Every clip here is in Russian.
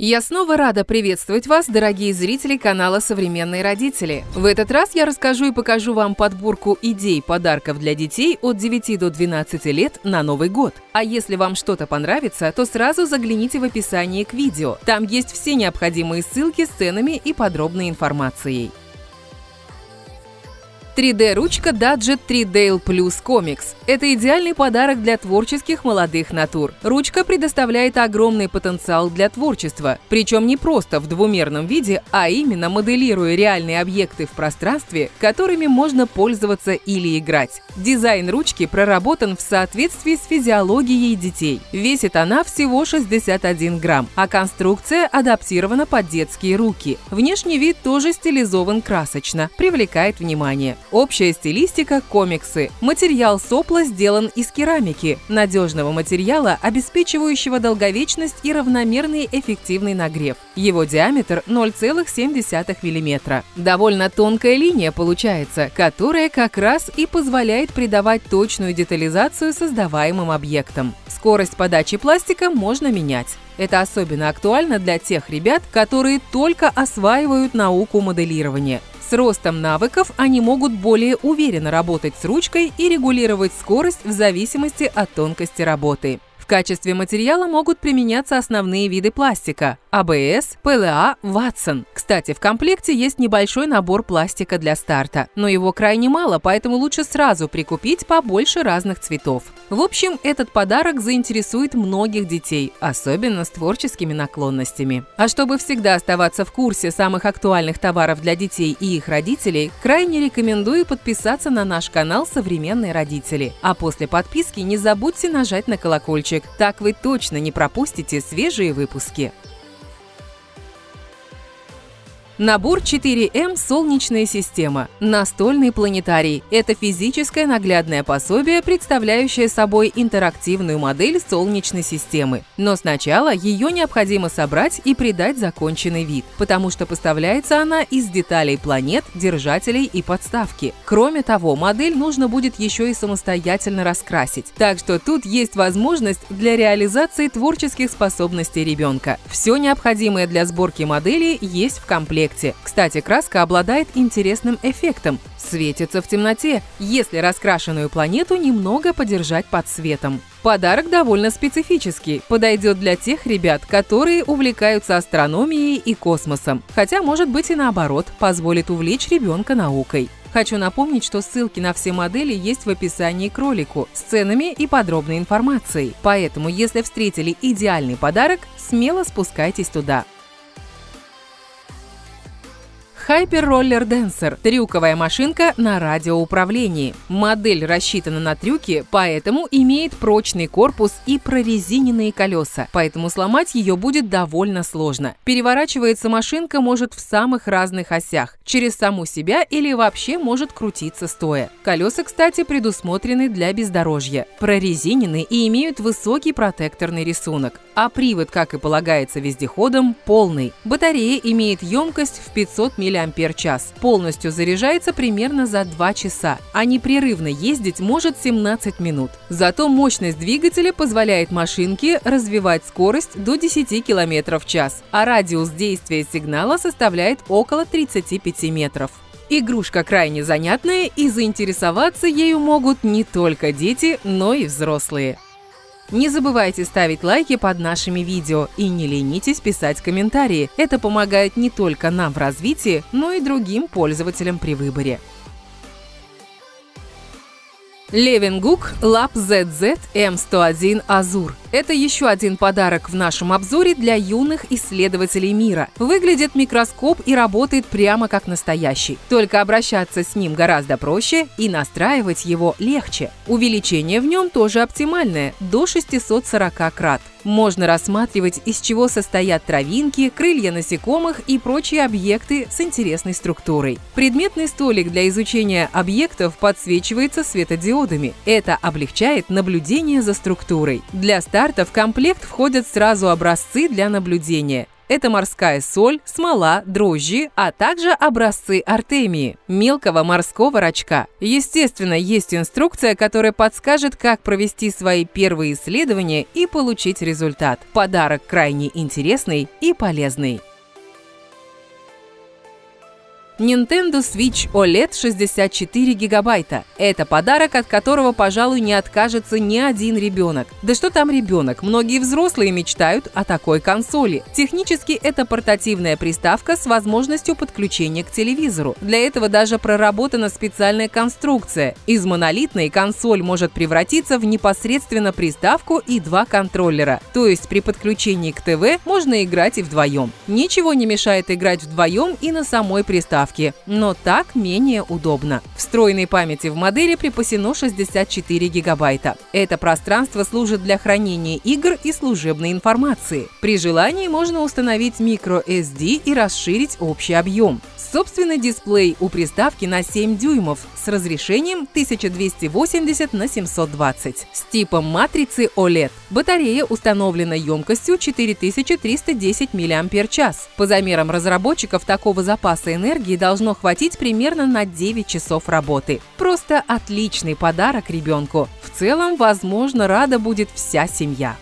Я снова рада приветствовать вас, дорогие зрители канала «Современные родители». В этот раз я расскажу и покажу вам подборку идей подарков для детей от 9 до 12 лет на Новый год. А если вам что-то понравится, то сразу загляните в описание к видео. Там есть все необходимые ссылки с ценами и подробной информацией. 3D-ручка Dadget 3Dale Plus Comics. Это идеальный подарок для творческих молодых натур. Ручка предоставляет огромный потенциал для творчества, причем не просто в двумерном виде, а именно моделируя реальные объекты в пространстве, которыми можно пользоваться или играть. Дизайн ручки проработан в соответствии с физиологией детей. Весит она всего 61 грамм, а конструкция адаптирована под детские руки. Внешний вид тоже стилизован красочно, привлекает внимание. Общая стилистика – комиксы. Материал сопла сделан из керамики, надежного материала, обеспечивающего долговечность и равномерный эффективный нагрев. Его диаметр 0,7 мм. Довольно тонкая линия получается, которая как раз и позволяет придавать точную детализацию создаваемым объектам. Скорость подачи пластика можно менять. Это особенно актуально для тех ребят, которые только осваивают науку моделирования. С ростом навыков они могут более уверенно работать с ручкой и регулировать скорость в зависимости от тонкости работы качестве материала могут применяться основные виды пластика – АБС, ПЛА, Ватсон. Кстати, в комплекте есть небольшой набор пластика для старта, но его крайне мало, поэтому лучше сразу прикупить побольше разных цветов. В общем, этот подарок заинтересует многих детей, особенно с творческими наклонностями. А чтобы всегда оставаться в курсе самых актуальных товаров для детей и их родителей, крайне рекомендую подписаться на наш канал «Современные родители». А после подписки не забудьте нажать на колокольчик, подписчик. Так вы точно не пропустите свежие выпуски. Набор 4М «Солнечная система». Настольный планетарий. Это физическое наглядное пособие, представляющее собой интерактивную модель Солнечной системы. Но сначала ее необходимо собрать и придать законченный вид, потому что поставляется она из деталей планет, держателей и подставки. Кроме того, модель нужно будет еще и самостоятельно раскрасить. Так что тут есть возможность для реализации творческих способностей ребенка. Все необходимое для сборки модели есть в комплекте комплекте. Кстати, краска обладает интересным эффектом. Светится в темноте, если раскрашенную планету немного подержать под светом. Подарок довольно специфический, подойдет для тех ребят, которые увлекаются астрономией и космосом, хотя, может быть, и наоборот, позволит увлечь ребенка наукой. Хочу напомнить, что ссылки на все модели есть в описании к ролику с ценами и подробной информацией. Поэтому, если встретили идеальный подарок, смело спускайтесь туда. Hyper Roller Dancer – трюковая машинка на радиоуправлении. Модель рассчитана на трюки, поэтому имеет прочный корпус и прорезиненные колеса, поэтому сломать ее будет довольно сложно. Переворачивается машинка может в самых разных осях, через саму себя или вообще может крутиться стоя. Колеса, кстати, предусмотрены для бездорожья, прорезинены и имеют высокий протекторный рисунок, а привод, как и полагается вездеходом, полный. Батарея имеет емкость в 500 мАч мАч. Полностью заряжается примерно за 2 часа, а непрерывно ездить может 17 минут. Зато мощность двигателя позволяет машинке развивать скорость до 10 км в час, а радиус действия сигнала составляет около 35 метров. Игрушка крайне занятная и заинтересоваться ею могут не только дети, но и взрослые. Не забывайте ставить лайки под нашими видео и не ленитесь писать комментарии. Это помогает не только нам в развитии, но и другим пользователям при выборе. Левингук Lab ZZ M101 Azur это еще один подарок в нашем обзоре для юных исследователей мира. Выглядит микроскоп и работает прямо как настоящий. Только обращаться с ним гораздо проще и настраивать его легче. Увеличение в нем тоже оптимальное – до 640 крат. Можно рассматривать, из чего состоят травинки, крылья насекомых и прочие объекты с интересной структурой. Предметный столик для изучения объектов подсвечивается светодиодами. Это облегчает наблюдение за структурой. Для старта в комплект входят сразу образцы для наблюдения. Это морская соль, смола, дрожжи, а также образцы артемии, мелкого морского рачка. Естественно, есть инструкция, которая подскажет, как провести свои первые исследования и получить результат. Подарок крайне интересный и полезный. Nintendo Switch OLED 64 гигабайта. Это подарок, от которого, пожалуй, не откажется ни один ребенок. Да что там ребенок, многие взрослые мечтают о такой консоли. Технически это портативная приставка с возможностью подключения к телевизору. Для этого даже проработана специальная конструкция. Из монолитной консоль может превратиться в непосредственно приставку и два контроллера. То есть при подключении к ТВ можно играть и вдвоем. Ничего не мешает играть вдвоем и на самой приставке приставки, но так менее удобно. Встроенной памяти в модели припасено 64 гигабайта. Это пространство служит для хранения игр и служебной информации. При желании можно установить microSD и расширить общий объем. Собственный дисплей у приставки на 7 дюймов разрешением 1280 на 720 с типом матрицы OLED. Батарея установлена емкостью 4310 мАч. По замерам разработчиков такого запаса энергии должно хватить примерно на 9 часов работы. Просто отличный подарок ребенку. В целом, возможно, рада будет вся семья.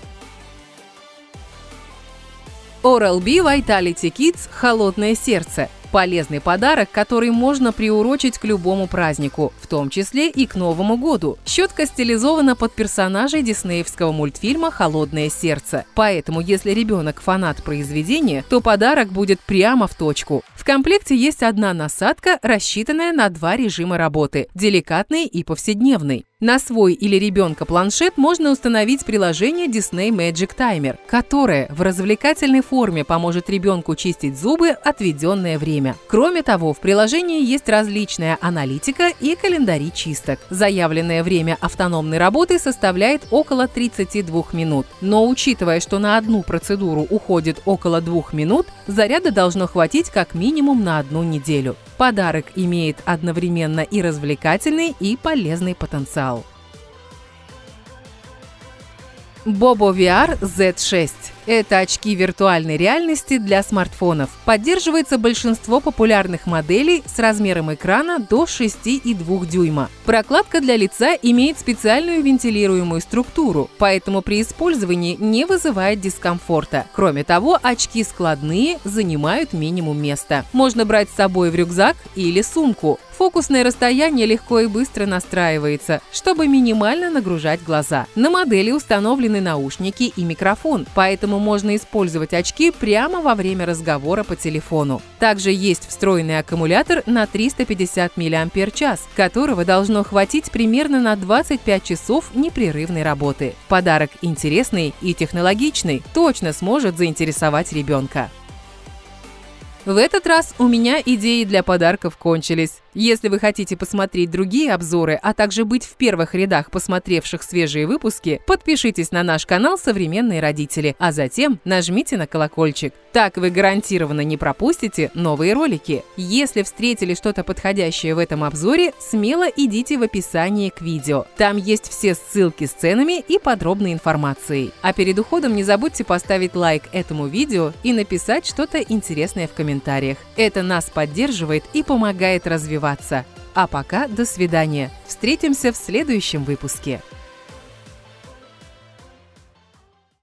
Oral-B Vitality Kids «Холодное сердце» Полезный подарок, который можно приурочить к любому празднику, в том числе и к Новому году. Щетка стилизована под персонажей диснеевского мультфильма «Холодное сердце». Поэтому, если ребенок фанат произведения, то подарок будет прямо в точку. В комплекте есть одна насадка, рассчитанная на два режима работы – деликатный и повседневный. На свой или ребенка планшет можно установить приложение Disney Magic Timer, которое в развлекательной форме поможет ребенку чистить зубы отведенное время. Кроме того, в приложении есть различная аналитика и календари чисток. Заявленное время автономной работы составляет около 32 минут. Но учитывая, что на одну процедуру уходит около двух минут, заряда должно хватить как минимум на одну неделю. Подарок имеет одновременно и развлекательный, и полезный потенциал. Bobo VR Z6 это очки виртуальной реальности для смартфонов. Поддерживается большинство популярных моделей с размером экрана до 6,2 дюйма. Прокладка для лица имеет специальную вентилируемую структуру, поэтому при использовании не вызывает дискомфорта. Кроме того, очки складные, занимают минимум места. Можно брать с собой в рюкзак или сумку. Фокусное расстояние легко и быстро настраивается, чтобы минимально нагружать глаза. На модели установлены наушники и микрофон, поэтому можно использовать очки прямо во время разговора по телефону. Также есть встроенный аккумулятор на 350 мАч, которого должно хватить примерно на 25 часов непрерывной работы. Подарок интересный и технологичный, точно сможет заинтересовать ребенка. В этот раз у меня идеи для подарков кончились. Если вы хотите посмотреть другие обзоры, а также быть в первых рядах посмотревших свежие выпуски, подпишитесь на наш канал «Современные родители», а затем нажмите на колокольчик. Так вы гарантированно не пропустите новые ролики. Если встретили что-то подходящее в этом обзоре, смело идите в описании к видео. Там есть все ссылки с ценами и подробной информацией. А перед уходом не забудьте поставить лайк этому видео и написать что-то интересное в комментариях. Это нас поддерживает и помогает развиваться развиваться. А пока до свидания. Встретимся в следующем выпуске.